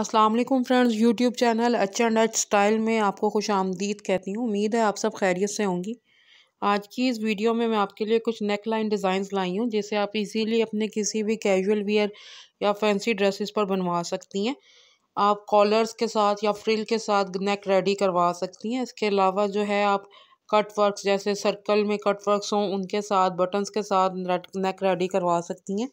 वालेकुम friends YouTube channel H and style में आपको खुश आमदीद कहती हूँ। उम्मीद है आप सब खैरियत से होंगी। आज की इस वीडियो में मैं आपके लिए कुछ नेक लाइन डिज़ाइंस लाई हूँ, जिसे आप इजीली अपने किसी भी कैजुअल वियर या फैंसी ड्रेसेस पर बनवा सकती हैं। आप कॉलर्स के साथ या फ्रिल के साथ नेक रेडी करवा सकती हैं। इसके अलावा जो है आप कट वर्क जैसे सर्कल में कट वर्क्स हों, उनके साथ बटन्स के साथ नेक रेडी करवा सकती हैं।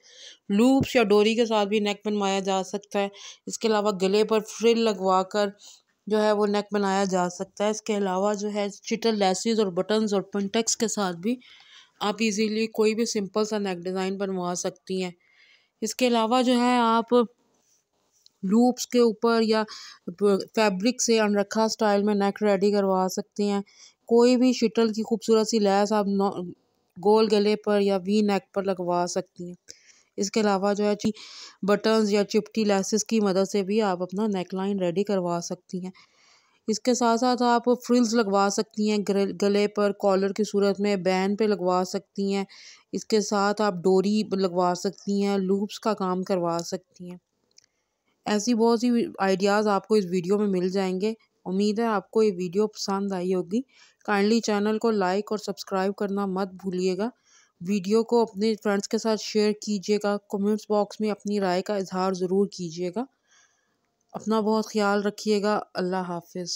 लूप्स या डोरी के साथ भी नेक बनवाया जा सकता है। इसके अलावा गले पर फ्रिल लगवा कर जो है वो नेक बनाया जा सकता है। इसके अलावा जो है चिटल लेसिस और बटन्स और पंटेक्स के साथ भी आप इजीली कोई भी सिंपल सा नेक डिज़ाइन बनवा सकती हैं। इसके अलावा जो है आप लूप्स के ऊपर या फैब्रिक से अनरखा स्टाइल में नेक रेडी करवा सकती हैं। कोई भी शटल की खूबसूरत सी लैस आप गोल गले पर या वी नेक पर लगवा सकती हैं। इसके अलावा जो है बटन्स या चिपटी लैसेस की मदद से भी आप अपना नेक लाइन रेडी करवा सकती हैं। इसके साथ साथ आप फ्रिल्स लगवा सकती हैं गले पर कॉलर की सूरत में बैन पे लगवा सकती हैं। इसके साथ आप डोरी लगवा सकती हैं लूप्स का काम करवा सकती हैं। ऐसी बहुत सी आइडियाज़ आपको इस वीडियो में मिल जाएँगे। उम्मीद है आपको ये वीडियो पसंद आई होगी। काइंडली चैनल को लाइक और सब्सक्राइब करना मत भूलिएगा। वीडियो को अपने फ्रेंड्स के साथ शेयर कीजिएगा। कमेंट्स बॉक्स में अपनी राय का इजहार ज़रूर कीजिएगा। अपना बहुत ख्याल रखिएगा। अल्लाह हाफिज़।